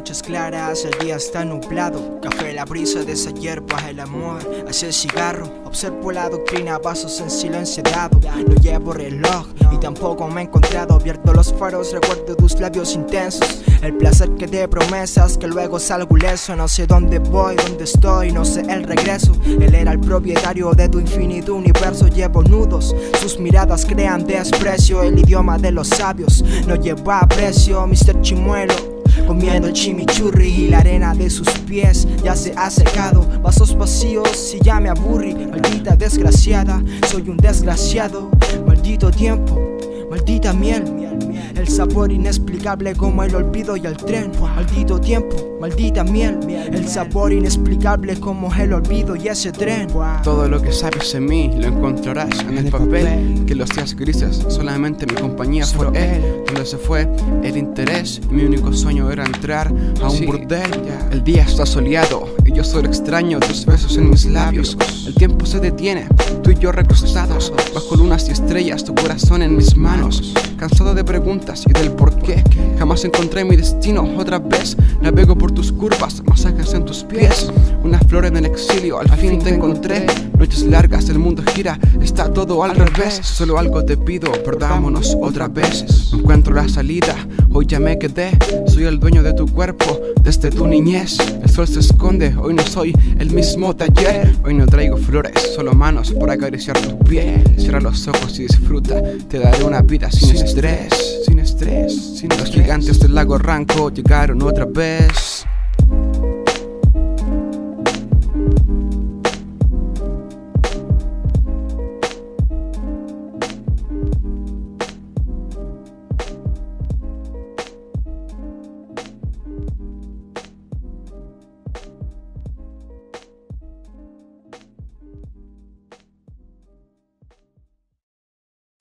noches claras, el día está nublado. Café, la brisa de esa hierba, el amor, hace cigarro. Observo la doctrina, vasos en silencio dado. No llevo reloj y tampoco me he encontrado. Abierto los faros, recuerdo tus labios intensos. El placer que te promesas, que luego salgo ileso. No sé dónde voy, dónde estoy, no sé el regreso. Él era el propietario de tu infinito universo. Llevo nudos, sus miradas crean desprecio. El idioma de los sabios no lleva precio, Mr. Chimuelo. Comiendo el chimichurri y la arena de sus pies ya se ha secado. Vasos vacíos y ya me aburrí. Maldita desgraciada, soy un desgraciado. Maldito tiempo, maldita miel. El sabor inexplicable como el olvido y el tren. Maldito tiempo, maldita miel. El sabor inexplicable como el olvido y ese tren. Todo lo que sabes de mí lo encontrarás en el papel. Que los días grises solamente mi compañía fue él. Donde se fue el interés. Mi único sueño era entrar a un burdel. El día está soleado yo el extraño. Tus besos en mis labios. El tiempo se detiene. Tú y yo recostados bajo lunas y estrellas. Tu corazón en mis manos. Cansado de preguntas y del por qué. Jamás encontré mi destino otra vez. Navego por tus curvas, masajes en tus pies. Una flor en el exilio, al fin te encontré. Noches largas, el mundo gira, está todo al revés. Solo algo te pido, perdámonos otra vez. No encuentro la salida, hoy ya me quedé. Soy el dueño de tu cuerpo desde tu niñez. El sol se esconde, hoy no soy el mismo de ayer. Hoy no traigo flores, solo manos por acariciar tu piel. Cierra los ojos y disfruta, te daré una vida sin estrés. Sin estrés, sin Los gigantes del lago Ranco llegaron otra vez.